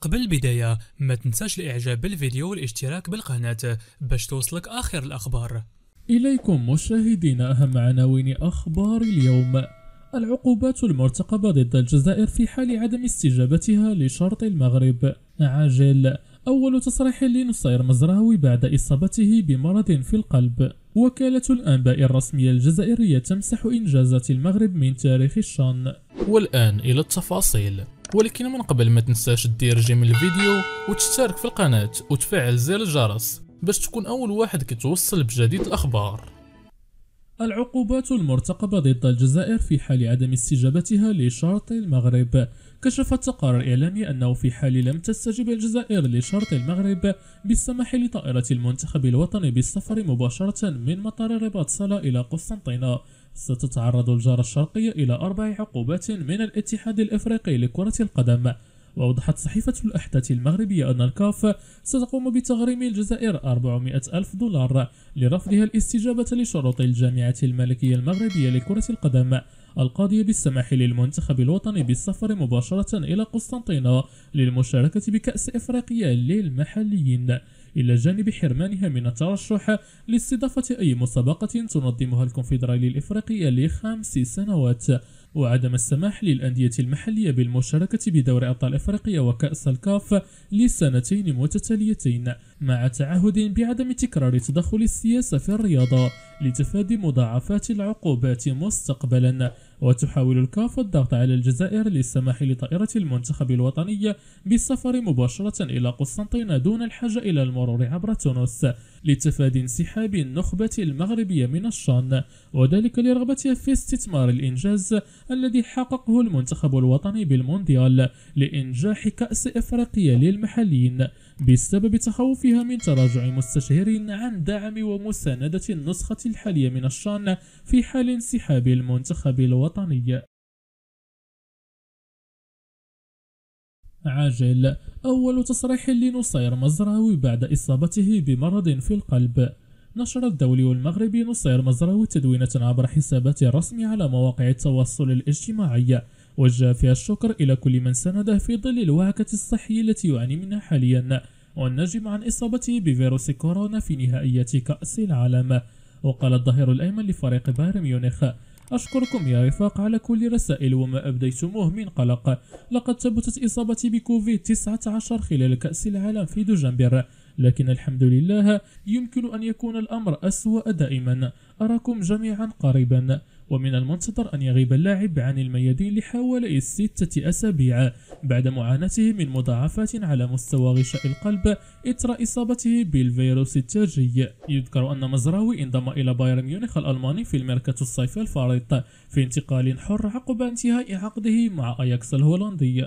قبل البداية ما تنساش الإعجاب بالفيديو والاشتراك بالقناة باش توصلك آخر الأخبار. إليكم مشاهدينا أهم عناوين أخبار اليوم. العقوبات المرتقبة ضد الجزائر في حال عدم استجابتها لشرط المغرب. عاجل. أول تصريح لنصير مزراوي بعد إصابته بمرض في القلب. وكالة الأنباء الرسمية الجزائرية تمسح إنجازات المغرب من تاريخ الشان. والآن إلى التفاصيل. ولكن من قبل ما تنساش دير جيم الفيديو وتشترك في القناة وتفعل زر الجرس باش تكون أول واحد كتوصل بجديد الأخبار. العقوبات المرتقبة ضد الجزائر في حال عدم استجابتها لشرط المغرب. كشف التقارير الإعلامي أنه في حال لم تستجب الجزائر لشرط المغرب بالسماح لطائرة المنتخب الوطني بالسفر مباشرة من مطار الرباط صلى إلى قسنطينة ستتعرض الجارة الشرقية إلى أربع عقوبات من الاتحاد الإفريقي لكرة القدم. وأوضحت صحيفة الأحداث المغربية أن الكاف ستقوم بتغريم الجزائر 400 ألف دولار لرفضها الاستجابة لشروط الجامعة الملكية المغربية لكرة القدم القاضية بالسماح للمنتخب الوطني بالسفر مباشرة إلى قسنطينة للمشاركة بكأس إفريقيا للمحليين. إلى جانب حرمانها من الترشح لاستضافة أي مسابقة تنظمها الكونفدرالية الإفريقية لخمس سنوات. وعدم السماح للأندية المحلية بالمشاركة بدور أبطال أفريقيا وكأس الكاف لسنتين متتاليتين مع تعهد بعدم تكرار تدخل السياسة في الرياضة لتفادي مضاعفات العقوبات مستقبلا. وتحاول الكاف الضغط على الجزائر للسماح لطائرة المنتخب الوطني بالسفر مباشرة إلى قسنطينة دون الحاجة إلى المرور عبر تونس لتفادي انسحاب النخبة المغربية من الشان وذلك لرغبتها في استثمار الإنجاز الذي حققه المنتخب الوطني بالمونديال لإنجاح كأس إفريقيا للمحليين بسبب تخوفها من تراجع مستشهرين عن دعم ومساندة النسخة الحالية من الشان في حال انسحاب المنتخب الوطني. عاجل أول تصريح لنصير مزراوي بعد إصابته بمرض في القلب. نشر الدولي المغربي نصير مزراوي تدوينة عبر حساباته الرسمي على مواقع التواصل الاجتماعي. وجه فيها الشكر إلى كل من سنده في ظل الوعكة الصحية التي يعاني منها حاليا. والناجم عن إصابته بفيروس كورونا في نهائيات كأس العالم. وقال الظهير الأيمن لفريق بايرن ميونخ أشكركم يا رفاق على كل رسائل وما أبديتموه من قلق. لقد ثبتت إصابتي بكوفيد 19 خلال كأس العالم في دجنبر. لكن الحمد لله يمكن أن يكون الأمر أسوأ دائما. أراكم جميعا قريبا. ومن المنتظر أن يغيب اللاعب عن الميادين لحوالي ستة أسابيع. بعد معاناته من مضاعفات على مستوى غشاء القلب إثر إصابته بالفيروس التاجي يذكر أن مزراوي انضم إلى بايرن ميونخ الألماني في الميركاتو الصيفي الفارط في انتقال حر عقب انتهاء عقده مع أياكس الهولندي.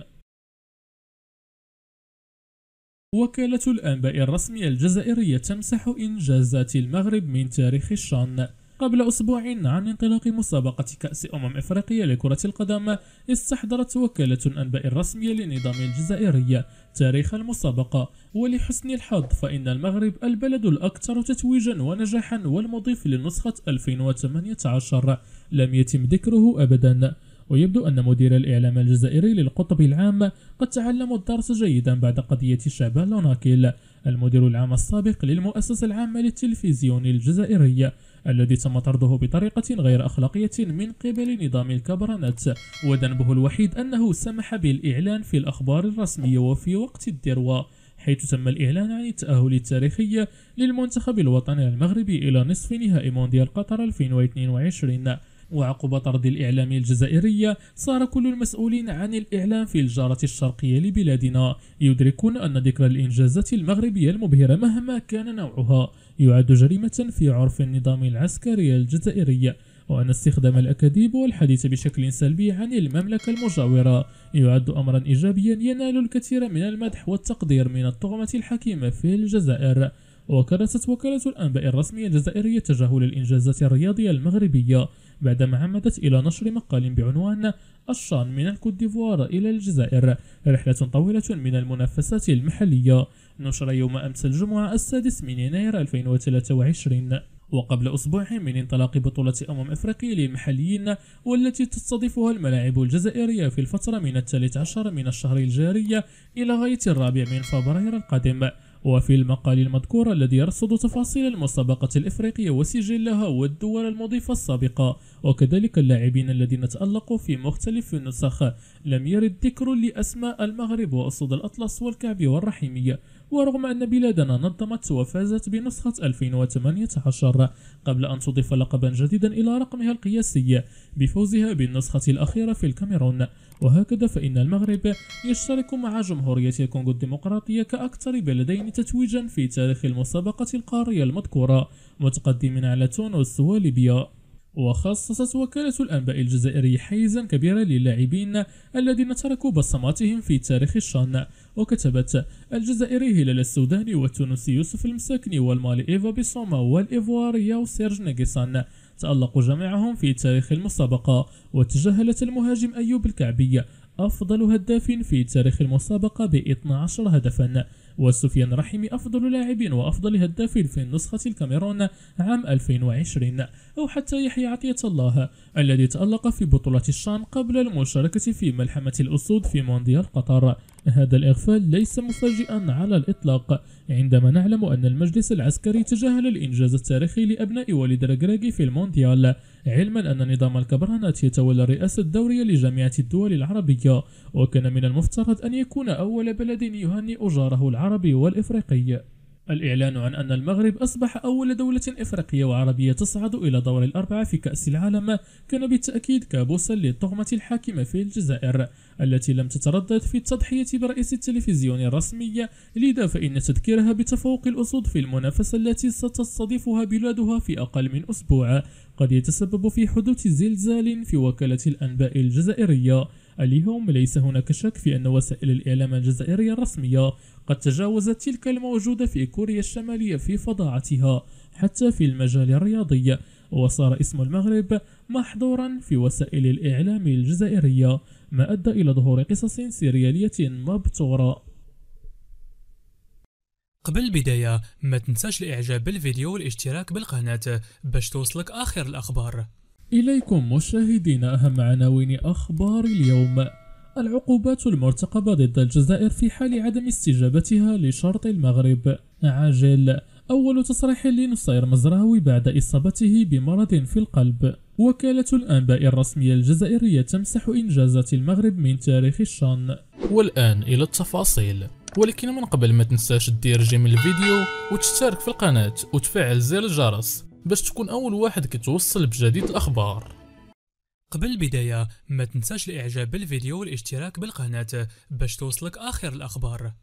وكالة الأنباء الرسمية الجزائرية تمسح إنجازات المغرب من تاريخ الشان. قبل أسبوع عن انطلاق مسابقة كأس أمم إفريقيا لكرة القدم استحضرت وكالة الأنباء الرسمية للنظام الجزائري تاريخ المسابقة. ولحسن الحظ فإن المغرب البلد الأكثر تتويجا ونجاحا والمضيف لنسخة 2018 لم يتم ذكره أبدا. ويبدو أن مدير الإعلام الجزائري للقطب العام قد تعلموا الدرس جيدا بعد قضية شعبان لوناكيل المدير العام السابق للمؤسسة العامة للتلفزيون الجزائري الذي تم طرده بطريقة غير أخلاقية من قبل نظام الكبرنت. وذنبه الوحيد أنه سمح بالإعلان في الأخبار الرسمية وفي وقت الذروة حيث تم الإعلان عن التأهل التاريخي للمنتخب الوطني المغربي إلى نصف نهائي مونديال قطر 2022 وعقب طرد الإعلام الجزائري صار كل المسؤولين عن الإعلام في الجارة الشرقية لبلادنا يدركون أن ذكر الإنجازات المغربية المبهرة مهما كان نوعها. يعد جريمة في عرف النظام العسكري الجزائري وأن استخدام الأكاذيب والحديث بشكل سلبي عن المملكة المجاورة. يعد أمرا إيجابيا ينال الكثير من المدح والتقدير من الطغمة الحكيمة في الجزائر. وكرست وكالة الأنباء الرسمية الجزائرية تجاهل الإنجازات الرياضية المغربية بعدما عمدت إلى نشر مقال بعنوان الشان من الكوت ديفوار إلى الجزائر. رحلة طويلة من المنافسات المحلية. نشر يوم أمس الجمعة السادس من يناير 2023 وقبل أسبوعين من انطلاق بطولة أمم إفريقيا للمحليين والتي تستضيفها الملاعب الجزائرية في الفترة من الثالث عشر من الشهر الجاري إلى غاية الرابع من فبراير القادم. وفي المقال المذكور الذي يرصد تفاصيل المسابقة الإفريقية وسجلها والدول المضيفة السابقة وكذلك اللاعبين الذين تألقوا في مختلف النسخ. لم يرد ذكر لأسماء المغرب وأسود الأطلس والكعب والرحيمية ورغم أن بلادنا نظمت وفازت بنسخة 2018 قبل أن تضيف لقبا جديدا إلى رقمها القياسي بفوزها بالنسخة الأخيرة في الكاميرون. وهكذا فإن المغرب يشترك مع جمهورية الكونغو الديمقراطية كأكثر بلدين تتويجا في تاريخ المسابقة القارية المذكورة متقدمين على تونس وليبيا. وخصصت وكالة الأنباء الجزائرية حيزا كبيرا للاعبين الذين تركوا بصماتهم في تاريخ الشان. وكتبت الجزائري هلال السوداني والتونسي يوسف المساكني والمالي إيف بيسوما والإيفواري ياو سيرج نيغيسان تألقوا جميعهم في تاريخ المسابقة وتجاهلت المهاجم أيوب الكعبي أفضل هداف في تاريخ المسابقة ب 12 هدفا وسفيان رحيمي أفضل لاعب وأفضل هداف في النسخة الكاميرون عام 2020 أو حتى يحيى عطية الله الذي تألق في بطولة الشان قبل المشاركة في ملحمة الأسود في مونديال قطر. هذا الإغفال ليس مفاجئا على الإطلاق عندما نعلم أن المجلس العسكري تجاهل الإنجاز التاريخي لأبناء والد رجراجي في المونديال علما أن نظام الكبرانات يتولى الرئاسة الدورية لجامعة الدول العربية وكان من المفترض أن يكون أول بلد يهنئ جاره العربي والإفريقي. الإعلان عن أن المغرب أصبح أول دولة إفريقية وعربية تصعد إلى دور الأربعة في كأس العالم كان بالتأكيد كابوسا للطغمة الحاكمة في الجزائر التي لم تتردد في التضحية برئيس التلفزيون الرسمي لذا فإن تذكيرها بتفوق الأسود في المنافسة التي ستستضيفها بلادها في أقل من أسبوع قد يتسبب في حدوث زلزال في وكالة الأنباء الجزائرية. اليوم ليس هناك شك في أن وسائل الإعلام الجزائرية الرسمية قد تجاوزت تلك الموجودة في كوريا الشمالية في فظاعتها حتى في المجال الرياضي. وصار اسم المغرب محظورا في وسائل الإعلام الجزائرية ما أدى إلى ظهور قصص سيريالية مبتورة. قبل البداية ما تنساش الإعجاب بالفيديو والاشتراك بالقناة باش توصلك آخر الأخبار. إليكم مشاهدينا أهم عناوين أخبار اليوم. العقوبات المرتقبة ضد الجزائر في حال عدم استجابتها لشرط المغرب. عاجل. أول تصريح لنصير مزراوي بعد إصابته بمرض في القلب. وكالة الأنباء الرسمية الجزائرية تمسح إنجازات المغرب من تاريخ الشان. والآن إلى التفاصيل. ولكن من قبل ما تنساش دير جيم الفيديو وتشترك في القناة وتفعل زر الجرس. باش تكون أول واحد كتوصل بجديد الأخبار. قبل البداية ما تنساش الإعجاب بالفيديو والاشتراك بالقناة باش توصلك آخر الأخبار.